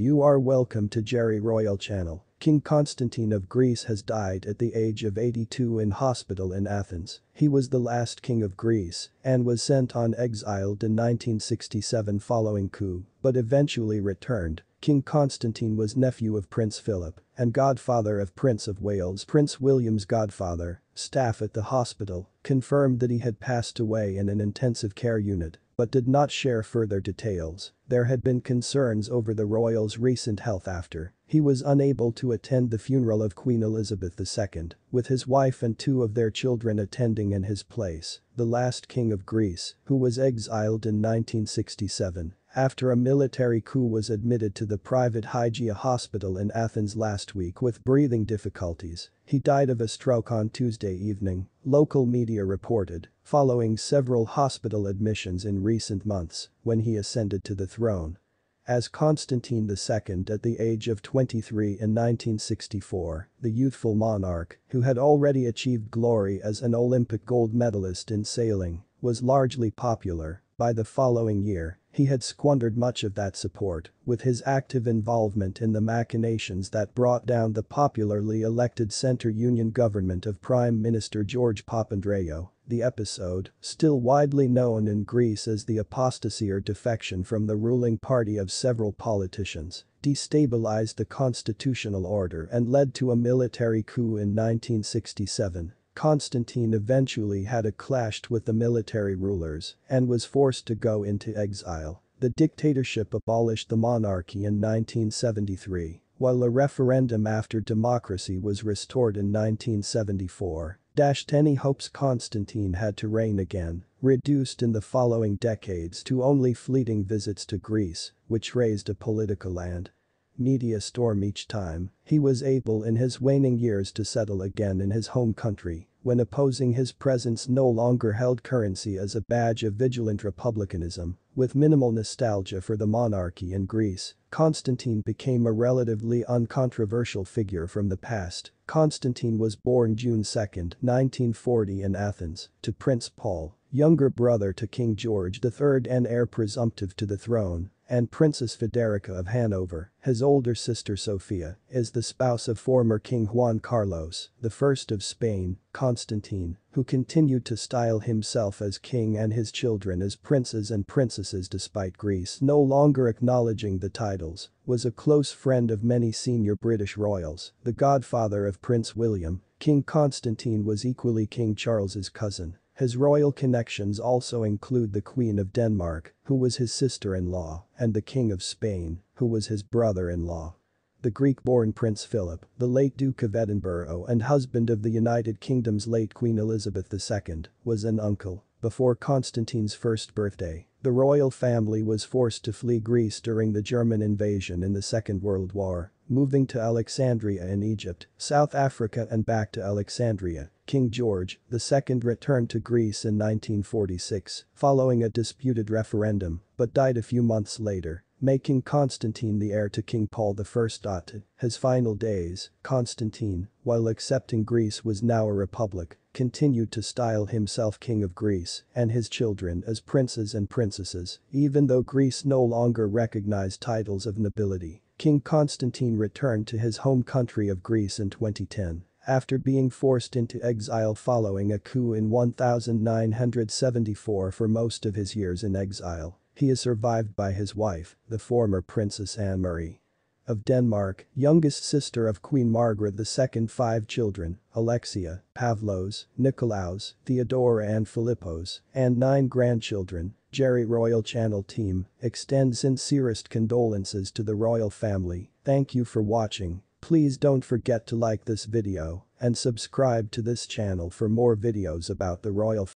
You are welcome to Jerry Royal channel. King Constantine of Greece has died at the age of 82 in hospital in Athens. He was the last king of Greece and was sent on exiled in 1967 following coup, but eventually returned. King Constantine was nephew of Prince Philip and godfather of Prince of Wales. Prince William's godfather, staff at the hospital, confirmed that he had passed away in an intensive care unit but did not share further details. There had been concerns over the royal's recent health after he was unable to attend the funeral of Queen Elizabeth II, with his wife and two of their children attending in his place, the last king of Greece, who was exiled in 1967 after a military coup was admitted to the private Hygeia hospital in Athens last week with breathing difficulties. He died of a stroke on Tuesday evening, local media reported, following several hospital admissions in recent months when he ascended to the throne. As Constantine II at the age of 23 in 1964, the youthful monarch, who had already achieved glory as an Olympic gold medalist in sailing, was largely popular, by the following year, he had squandered much of that support with his active involvement in the machinations that brought down the popularly elected center union government of Prime Minister George Papandreou. The episode, still widely known in Greece as the apostasy or defection from the ruling party of several politicians, destabilized the constitutional order and led to a military coup in 1967 Constantine eventually had a clash with the military rulers and was forced to go into exile. The dictatorship abolished the monarchy in 1973, while a referendum after democracy was restored in 1974. dashed Any hopes Constantine had to reign again, reduced in the following decades to only fleeting visits to Greece, which raised a political and media storm each time, he was able in his waning years to settle again in his home country, when opposing his presence no longer held currency as a badge of vigilant republicanism, with minimal nostalgia for the monarchy in Greece, Constantine became a relatively uncontroversial figure from the past. Constantine was born June 2, 1940 in Athens, to Prince Paul, younger brother to King George III and heir presumptive to the throne, and Princess Frederica of Hanover, his older sister Sophia, is the spouse of former King Juan Carlos, I of Spain, Constantine, who continued to style himself as king and his children as princes and princesses despite Greece no longer acknowledging the titles, was a close friend of many senior British royals, the godfather of Prince William, King Constantine was equally King Charles's cousin, his royal connections also include the Queen of Denmark, who was his sister-in-law, and the King of Spain, who was his brother-in-law. The Greek-born Prince Philip, the late Duke of Edinburgh and husband of the United Kingdom's late Queen Elizabeth II, was an uncle. Before Constantine's first birthday, the royal family was forced to flee Greece during the German invasion in the Second World War, moving to Alexandria in Egypt, South Africa and back to Alexandria. King George II returned to Greece in 1946 following a disputed referendum but died a few months later making Constantine the heir to King Paul I. His final days, Constantine, while accepting Greece was now a republic, continued to style himself king of Greece and his children as princes and princesses, even though Greece no longer recognized titles of nobility. King Constantine returned to his home country of Greece in 2010 after being forced into exile following a coup in 1974 for most of his years in exile. He is survived by his wife, the former Princess Anne-Marie of Denmark, youngest sister of Queen Margaret II five children, Alexia, Pavlos, Nicolaus, Theodora and Philippos, and nine grandchildren, Jerry Royal Channel team, extend sincerest condolences to the royal family, thank you for watching, please don't forget to like this video and subscribe to this channel for more videos about the royal